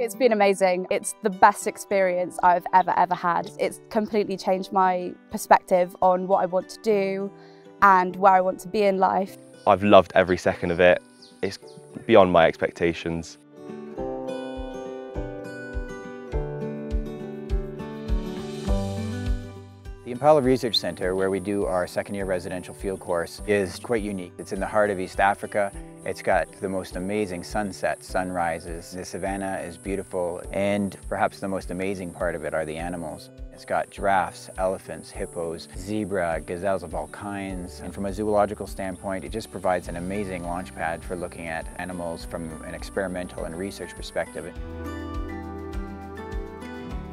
It's been amazing. It's the best experience I've ever, ever had. It's completely changed my perspective on what I want to do and where I want to be in life. I've loved every second of it. It's beyond my expectations. The Mpala Research Centre, where we do our second year residential field course, is quite unique. It's in the heart of East Africa. It's got the most amazing sunsets, sunrises. The savannah is beautiful, and perhaps the most amazing part of it are the animals. It's got giraffes, elephants, hippos, zebra, gazelles of all kinds. And from a zoological standpoint, it just provides an amazing launch pad for looking at animals from an experimental and research perspective.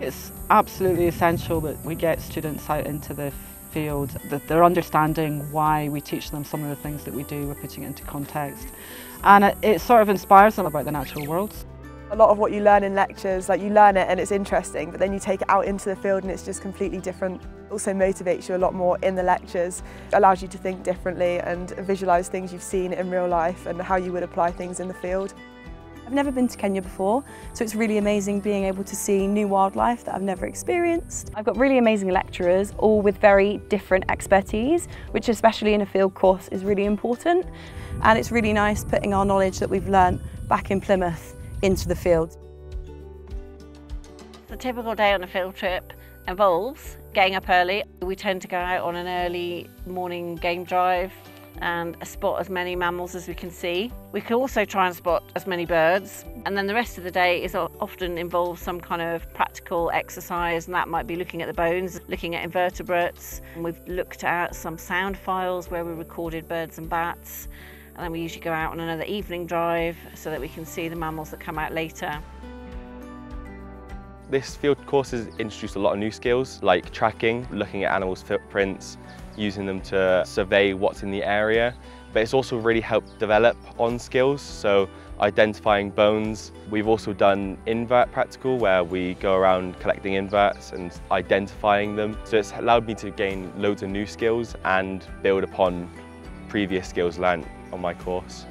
It's absolutely essential that we get students out into the field, that they're understanding why we teach them some of the things that we do, we're putting it into context. And it, it sort of inspires them about the natural world. A lot of what you learn in lectures, like you learn it and it's interesting, but then you take it out into the field and it's just completely different. It also motivates you a lot more in the lectures, allows you to think differently and visualise things you've seen in real life and how you would apply things in the field. I've never been to Kenya before, so it's really amazing being able to see new wildlife that I've never experienced. I've got really amazing lecturers, all with very different expertise, which especially in a field course is really important. And it's really nice putting our knowledge that we've learnt back in Plymouth into the field. The typical day on a field trip involves getting up early. We tend to go out on an early morning game drive and spot as many mammals as we can see. We can also try and spot as many birds and then the rest of the day is often involves some kind of practical exercise and that might be looking at the bones, looking at invertebrates. We've looked at some sound files where we recorded birds and bats and then we usually go out on another evening drive so that we can see the mammals that come out later. This field course has introduced a lot of new skills like tracking, looking at animals' footprints, using them to survey what's in the area. But it's also really helped develop on skills, so identifying bones. We've also done invert practical where we go around collecting inverts and identifying them. So it's allowed me to gain loads of new skills and build upon previous skills learnt on my course.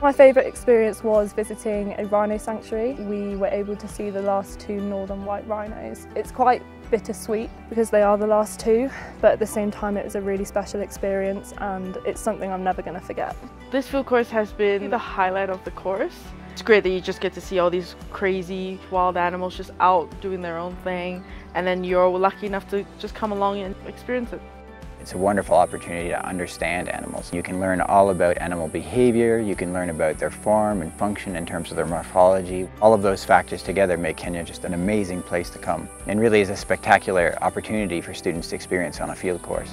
My favourite experience was visiting a rhino sanctuary. We were able to see the last two northern white rhinos. It's quite bittersweet because they are the last two, but at the same time it was a really special experience and it's something I'm never going to forget. This field course has been the highlight of the course. It's great that you just get to see all these crazy wild animals just out doing their own thing and then you're lucky enough to just come along and experience it. It's a wonderful opportunity to understand animals. You can learn all about animal behavior, you can learn about their form and function in terms of their morphology. All of those factors together make Kenya just an amazing place to come and really is a spectacular opportunity for students to experience on a field course.